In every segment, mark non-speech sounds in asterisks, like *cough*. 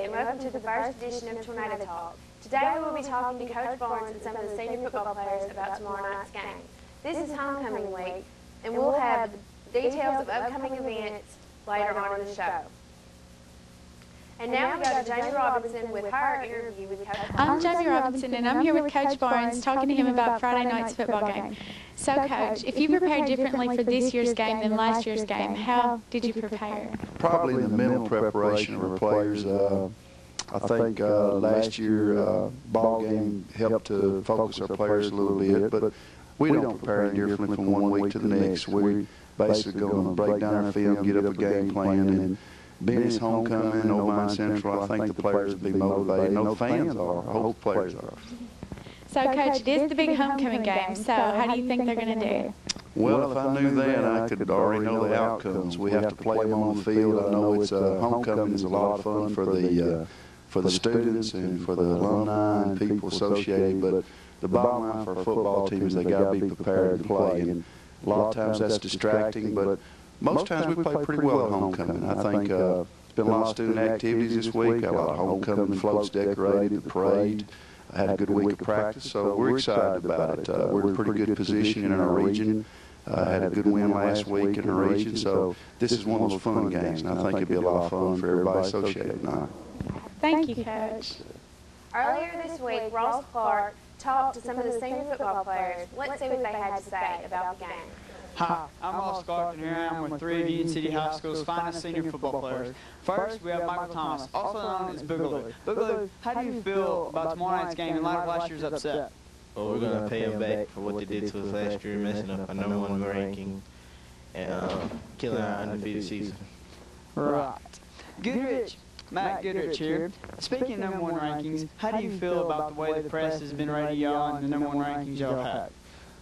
And welcome to the first edition of Tornado Talk. Today we will be talking to Coach Barnes and some of the senior football players about tomorrow night's game. This is homecoming week, and we'll have details of upcoming events later on in the show. And now we go to Jamie Robinson with her interview with Coach Barnes. I'm Jamie Robinson, and I'm here with Coach Barnes talking to him about Friday night's football game. So, Coach, if you prepared differently for this year's game than last year's game, how did you prepare? Probably the mental preparation of our players. Uh, I think uh, last year uh, ball game helped to focus our players a little bit, but we don't prepare differently from one week to the next. We basically go and break down our film, get up a game plan, and being it's homecoming, Obion Central, I think the players will be motivated. No fans are. I hope the players are. So, Coach, it is the big homecoming game, so how do you think they're going to do? Well, if I knew that, I could already know the outcomes. We have to play them on the field. I know it's uh, homecoming is a lot of fun for the uh, for the students and for the alumni and people associated, but the bottom line for a football team is they got to be prepared to play. And a lot of times that's distracting, but most times we play pretty well at homecoming. I think uh, it's been a lot of student activities this week, a lot of homecoming floats decorated, the parade. I had a good week of practice, so we're excited about it. Uh, we're in a pretty good position in our region. Uh, had a good win last week in our region, so this is one of those fun games, and I think it'll be a lot of fun for everybody associated tonight. Thank you, Coach. Earlier this week, Ross Clark talked to some of the senior football players. Let's see what they had to say about the game. Hi, I'm Ross Clark, and here I am with three of Union City High School's finest senior football players. First, we have Michael Thomas, also known as Boogaloo. Boogaloo, how do you feel about tomorrow night's game in light of last year's upset? Well, we're going to pay them back for what they did to us last year, messing up our number one ranking and uh, killing our undefeated season. Right. Goodrich, Matt Goodrich here. Speaking of number one rankings, how do you feel about the way the press has been rating y'all and the number one rankings y'all have?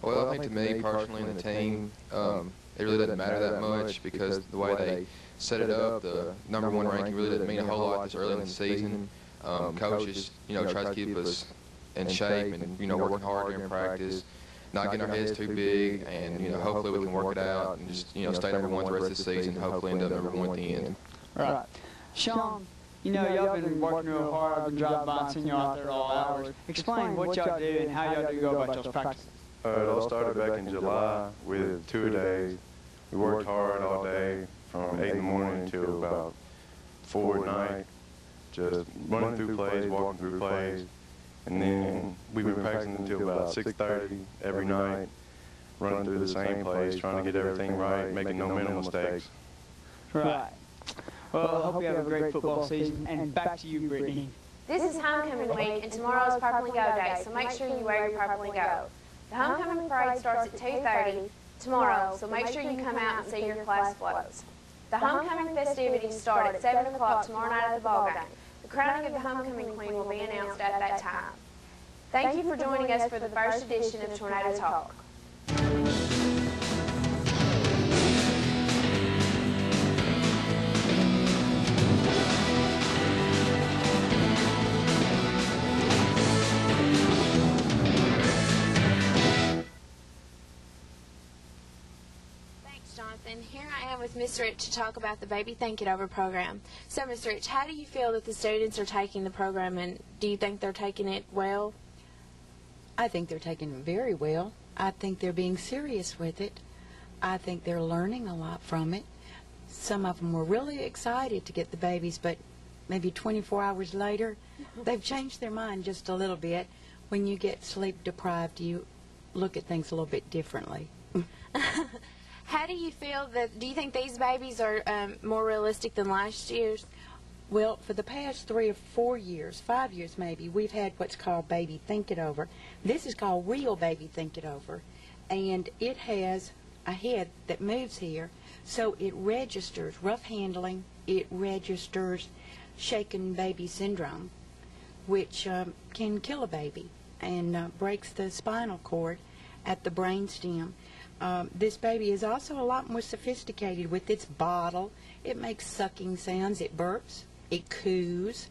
Well, I think to me personally and the team, um, it really doesn't matter that much because the way they set it up, the number one ranking really doesn't mean a whole lot this early in the season. Um, coaches, you know, try to keep us in shape and, you know, working hard during practice, not getting our heads too big, and, you know, hopefully we can work it out and just, you know, stay number one the rest of the season and hopefully end up number one at the end. Right. Sean, you know, y'all been working real hard. I've been driving by and seeing y'all out there all hours. Explain what y'all do and how y'all do go about y'all's practices. Uh, it all started back in July with two days. We worked hard all day from 8 in the morning until about 4 at night, just running through plays, walking through plays. And then we've been practicing until about 6.30 every night, running through the same plays, trying to get everything right, making no mental mistakes. Right. Well, I hope you have a great football season. And back to you, Brittany. This is homecoming week, and tomorrow is Purple and Go Day, so make sure you wear your purple and go. The homecoming parade starts at 2.30 tomorrow, so make sure you come out and see your class floats. The homecoming festivities start at 7 o'clock tomorrow night at the ball game. The crowning of the homecoming queen will be announced at that time. Thank you for joining us for the first edition of Tornado Talk. Jonathan. Here I am with Miss Rich to talk about the Baby Think It Over program. So, Miss Rich, how do you feel that the students are taking the program, and do you think they're taking it well? I think they're taking it very well. I think they're being serious with it. I think they're learning a lot from it. Some of them were really excited to get the babies, but maybe 24 hours later, *laughs* they've changed their mind just a little bit. When you get sleep deprived, you look at things a little bit differently. How do you feel that? Do you think these babies are um, more realistic than last year's? Well, for the past three or four years, five years maybe, we've had what's called Baby Think It Over. This is called Real Baby Think It Over. And it has a head that moves here, so it registers rough handling, it registers shaken baby syndrome, which um, can kill a baby and uh, breaks the spinal cord at the brain stem. Um, this baby is also a lot more sophisticated with its bottle. It makes sucking sounds. It burps. It coos.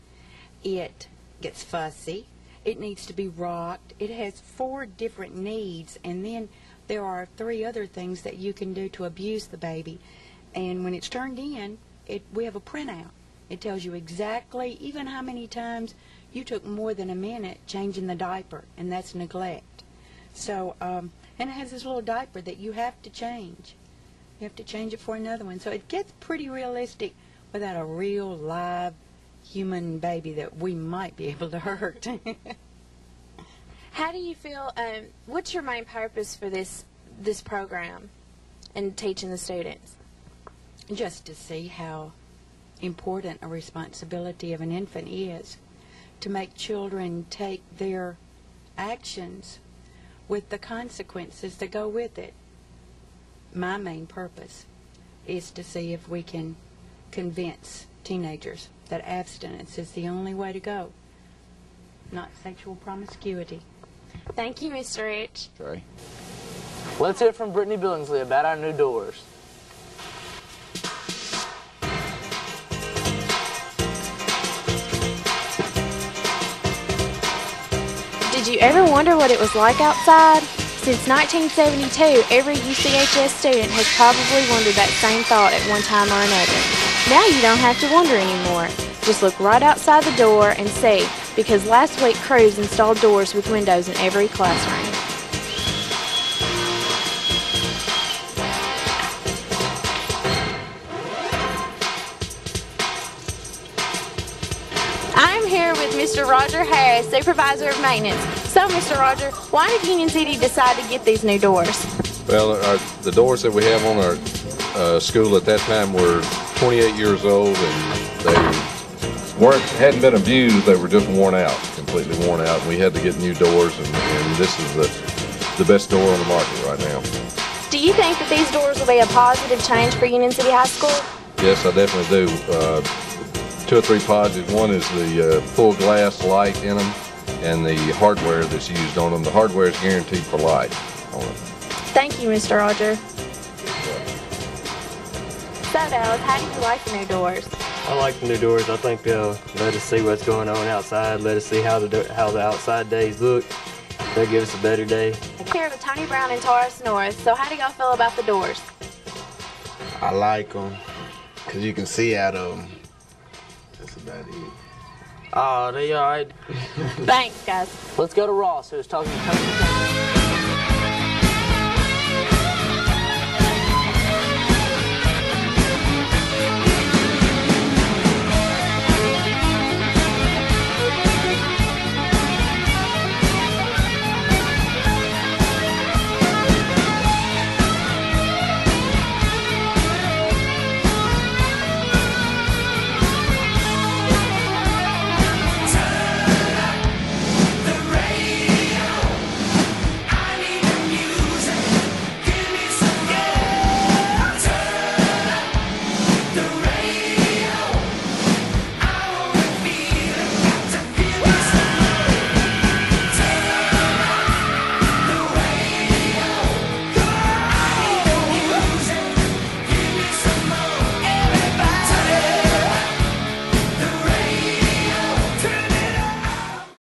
It gets fussy. It needs to be rocked. It has four different needs, and then there are three other things that you can do to abuse the baby. And when it's turned in, it we have a printout, It tells you exactly, even how many times you took more than a minute changing the diaper, and that's neglect. So, um, and it has this little diaper that you have to change. You have to change it for another one. So it gets pretty realistic without a real live human baby that we might be able to hurt. How do you feel? Um, what's your main purpose for this this program and teaching the students? Just to see how important a responsibility of an infant is to make children take their actions with the consequences that go with it. My main purpose is to see if we can convince teenagers that abstinence is the only way to go, not sexual promiscuity. Thank you, Mr. Rich. Sorry. Let's hear from Brittany Billingsley about our new doors. Did you ever wonder what it was like outside? Since 1972, every UCHS student has probably wondered that same thought at one time or another. Now you don't have to wonder anymore. Just look right outside the door and see, because last week crews installed doors with windows in every classroom. I'm here with Mr. Roger Harris, Supervisor of Maintenance. So, Mr. Roger, why did Union City decide to get these new doors? Well, our, the doors that we have on our uh, school at that time were 28 years old, and they weren't hadn't been abused. They were just worn out, completely worn out. And we had to get new doors, and, and this is the the best door on the market right now. Do you think that these doors will be a positive change for Union City High School? Yes, I definitely do. Uh, two or three positives. One is the uh, full glass light in them, and the hardware that's used on them. The hardware is guaranteed for life on it. Thank you, Mr. Roger. So, Dallas, how do you like the new doors? I like the new doors. I think they'll let us see what's going on outside. Let us see how the how the outside days look. They'll give us a better day. Here with Tony Brown and Taurus North. So, how do y'all feel about the doors? I like them because you can see out of them. That's about it. Ah, oh, they all right. Thanks, guys. Let's go to Ross, who's talking to Coach